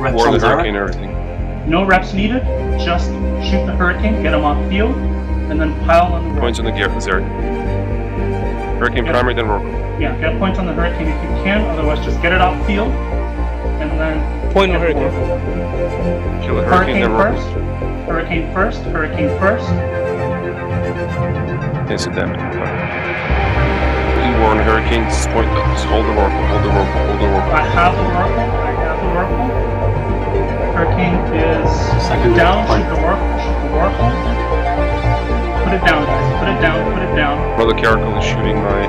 Reps War on the hurricane and everything. No reps needed. Just shoot the hurricane, get them off field, and then pile on the Points on the gear, Zarek. Hurricane Yeah. primary, then roll. Yeah, get points on the hurricane if you can. Otherwise, just get it off field, and then Point on the hurricane. Oracle. Kill the hurricane, Hurricane then roll. first. Hurricane first. Hurricane first. Instant damage. You war on the hurricane, just point, just hold the oracle, hold the oracle, hold the oracle. I have the oracle. I have the oracle. Hurricane is Second down. point. Shoot the oracle. Shoot the oracle. Put it down, guys. Put it down. Put it down. Brother Caracal is shooting my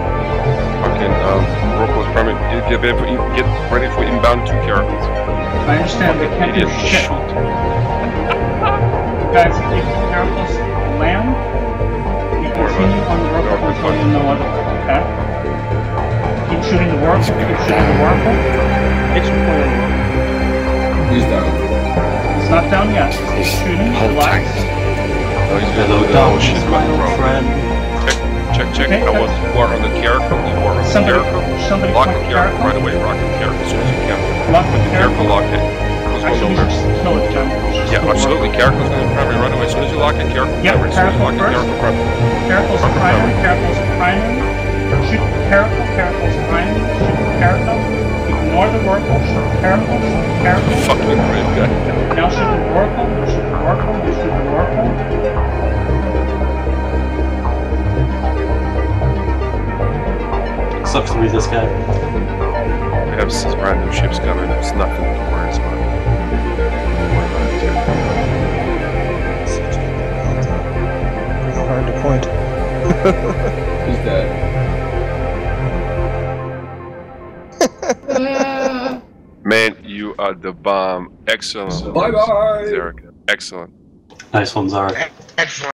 fucking um, oracle is primary. Get, get, ready for, get ready for inbound two Caracals. I understand they can't do shit. shoot. Guys, if Caracals land, you continue on the it. oracle Oracle until fine. you know otherwise, okay? Keep shooting the oracle. Keep shooting the oracle. Extra point on the Who's down? It's not down yet. Keep shooting. Relax. Oh, he's Hello, gonna down. oh shit, my friend. Check, check, check. Okay, I okay. want war on the Caracal, you war on the Somebody, Caracal. somebody Lock point the the Caracal Caracal. right away, rock the Caracal as soon as you can. Lock the Caracal Caracal. lock it. Caracal's going Actually, we nowhere. just kill it, Jim. We should just Yeah, kill the absolutely. Caracal's going to primary right away. As soon as you lock it, Caracal Yep, primary. As soon as you Caracal lock it, first. Caracal primary. Caracal's a primary, Caracal's a primary. Shoot Caracal, Caracal's primary. Shoot Caracal. Ignore the Oracle. Shoot Caracal. Fucking brave guy. Now shoot the Oracle. Now shoot the Oracle. Now shoot the Oracle. Sucks to be this guy. We have some random ships coming. There's nothing to worry about. Don't worry about it. Real hard to point. Who's dead? Man, you are the bomb. Excellent. Bye bye. Zarek. Excellent. Nice one, Zara. Excellent.